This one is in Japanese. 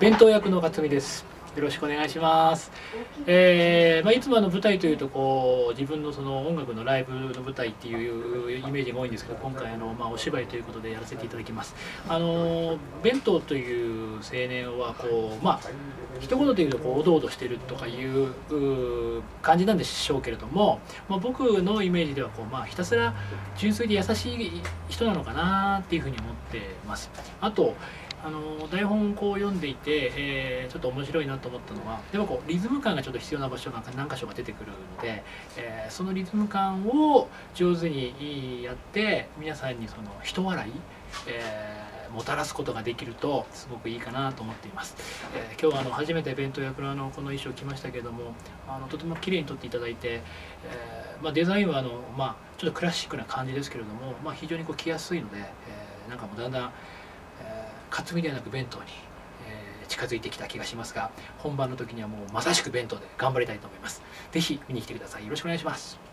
弁当役の勝美ですよろしくお願いします。えーまあ、いつもの舞台というとこう自分のその音楽のライブの舞台っていうイメージが多いんですけど今回あの、まあ、お芝居ということでやらせていただきます。あの弁当という青年はこうまあ一言で言うとこうおどおどしてるとかいうう感じなんでしょうけれども、まあ、僕のイメージではこう、まあ、ひたすら純粋で優しい人なのかなっていうふうに思ってます。あとあの台本をこう読んでいて、えーちょっと面白いなと思ったのはでもこうリズム感がちょっと必要な場所が何箇所か出てくるので、えーそのリズム感を上手にやって皆さんにその人笑い、えーもたらすことができるとすごくいいかなと思っています、えー今日はあの初めて弁当役のあのこの衣装着ましたけどもあのとても綺麗に撮っていただいて、えーまあ、デザインはあの、まあ、ちょっとクラシックな感じですけれども、まあ、非常にこう着やすいので、えーなんかもうだんだんカツミではなく弁当に、えー近づいてきた気がしますが本番の時にはもうまさしく弁当で頑張りたいと思います。是非見に来てください。よろしくお願いします。